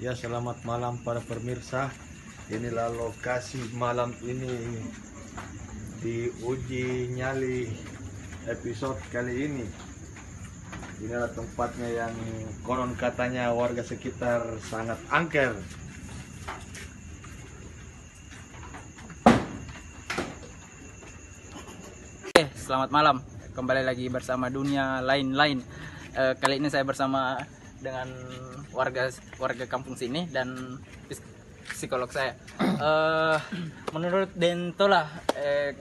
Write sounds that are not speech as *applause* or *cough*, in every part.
Ya selamat malam para pemirsa Inilah lokasi malam ini Di Uji Nyali episode kali ini Inilah tempatnya yang konon katanya warga sekitar sangat angker Oke, selamat malam. Kembali lagi bersama dunia lain-lain. Eh, kali ini saya bersama dengan warga warga kampung sini dan psikolog saya. *clears throat* Eh, menurut Dento lah, eh,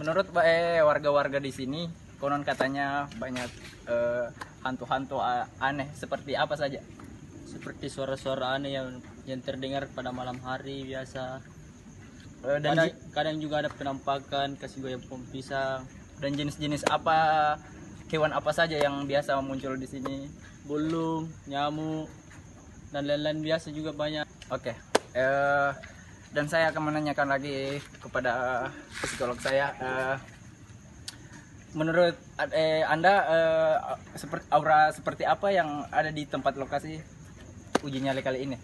menurut eh, warga-warga di sini konon katanya banyak eh, hantu-hantu aneh seperti apa saja. seperti suara-suara aneh yang yang terdengar pada malam hari biasa Eh, dan kadang, kadang juga ada penampakan kasih goyang pohon pisang dan jenis-jenis apa hewan apa saja yang biasa muncul di sini. burung nyamuk dan lain-lain biasa juga banyak Oke, eh, dan saya akan menanyakan lagi kepada psikolog saya. eh, menurut eh, anda eh, seperti aura seperti apa yang ada di tempat lokasi uji nyali kali ini?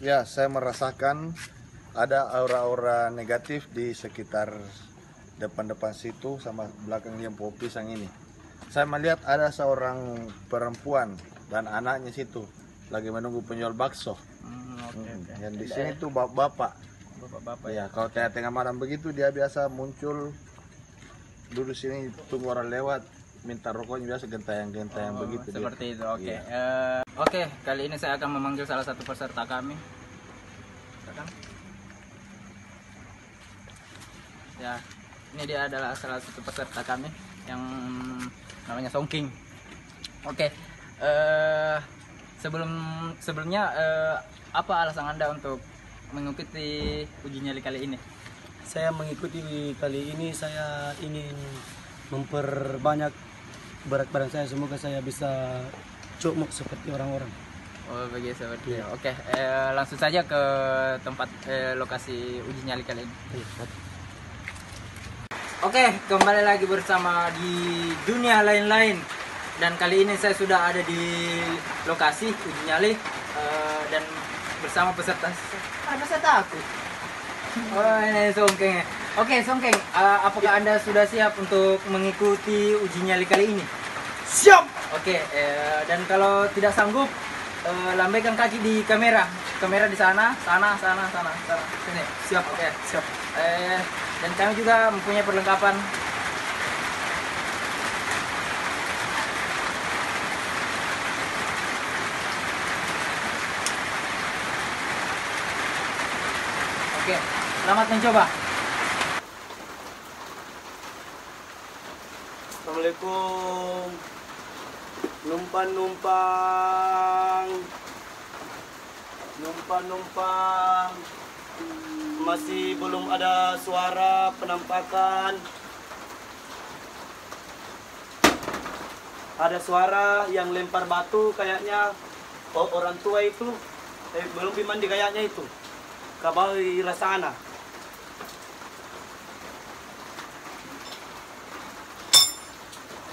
Ya saya merasakan ada aura-aura negatif di sekitar depan-depan situ sama belakang yang pohon pisang ini. Saya melihat ada seorang perempuan dan anaknya situ lagi menunggu penjual bakso. Hmm, oke, Hmm, oke. Yang di sini tuh bap- bapak. Bapak-bapak ya. Ya kalau tengah-tengah malam begitu dia biasa muncul duduk sini tunggu orang lewat minta rokoknya biasa gentayang-gentayang Oh, begitu dia. seperti itu. Oke. Iya. Eh, Oke, kali ini saya akan memanggil salah satu peserta kami. Silakan. Ya, ini dia adalah salah satu peserta kami yang namanya Songking. Oke. eh sebelum sebelumnya eh, apa alasan Anda untuk mengikuti uji nyali kali ini? Saya mengikuti kali ini saya ingin memperbanyak berat badan saya semoga saya bisa cukmuk seperti orang-orang. Oh begitu seperti itu. Oke, eh, langsung saja ke tempat eh, lokasi uji nyali kali ini. Oke, kembali lagi bersama di dunia lain-lain. Dan kali ini saya sudah ada di lokasi uji nyali eh, dan bersama peserta. Ada peserta aku. Oh ini Songkeng. ya. Oke Songkeng, eh, apakah anda sudah siap untuk mengikuti uji nyali kali ini? Siap. Oke, eh, dan kalau tidak sanggup, eh, lambaikan kaki di kamera. Kamera di sana, sana, sana, sana, sana. Sini. Siap. Oke, siap. Eh, dan kami juga mempunyai perlengkapan. Oke, selamat mencoba. Assalamualaikum. Numpang-numpang. Numpang-numpang. Masih belum ada suara penampakan. Ada suara yang lempar batu kayaknya oh, orang tua itu eh, belum mandi kayaknya itu. Kabawi rasana.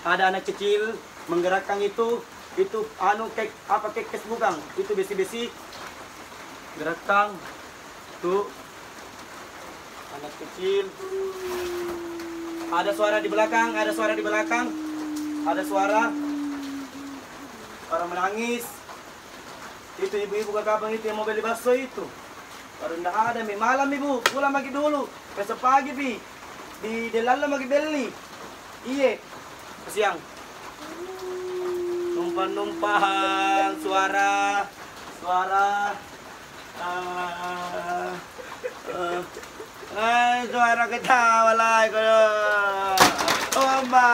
ada anak kecil menggerakkan itu itu anu kek apa kek kes bukan itu besi-besi. Gerakkan. Tuh. Anak kecil. Ada suara di belakang ada suara di belakang. Ada suara. Orang menangis. Itu ibu-ibu ke kampung itu yang mau beli bakso itu. Baru ndak ada mi malam ibu. Pulang lagi dulu. Besok pagi bi. Di delala lagi beli. Iya siang numpang-numpang suara suara ah, ah, ah, suara ketawa lah oh ma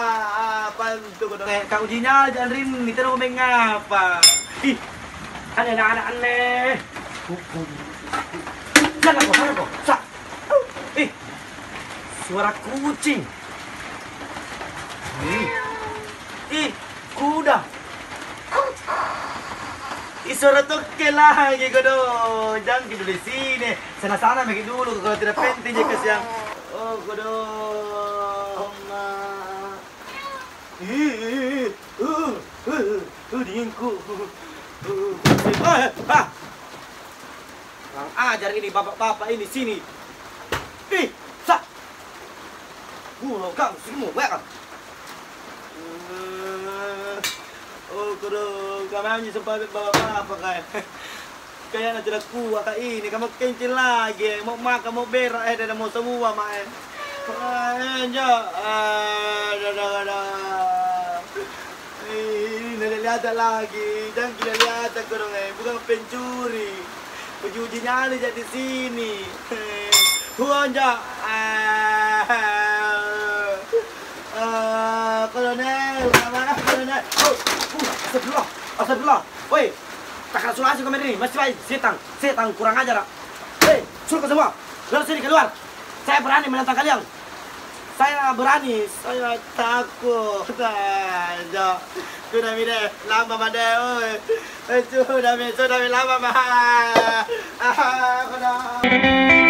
apa itu kayak kau jinya jangan rim itu mau mengapa ih ada anak-anak aneh. Sana kok sana kok sa ih suara kucing Ih, kuda. Isora tokke lagi ko do. Jangan gitu di sini. Sana-sana magi dulu kalau tidak penting ya kasihan. Oh, kodo. Oma. Ih, uh, uh, uh, diinku. Uh, ah, ah. ajar ini bapak-bapak ini sini. Ih, sa. Bunuh kamu semua, kan? Oh, kudu kami sempat bapak-bapak kayak. Kaya na tidak kuat kak ini, kamu kencing lagi, mau makan, mau berak, eh, dan mau semua, mak. Eh, Eh, jo, eh, dah, dah. Ini nak lihat lagi, dan kita lihat aku dong, eh, bukan pencuri. Pencuci nyali jadi sini. Huan jo, eh, eh, kolonel, mana kolonel? Astagfirullah, astagfirullah. Woi, tak sulasi komen ini, masih baik, setan, setan kurang ajar. Hei, suruh ke semua, keluar sini keluar. Saya berani menantang kalian. Saya berani, saya takut. Aja. Sudah mide, lama made, oi. Sudah mide, sudah mide lama mah. Ah.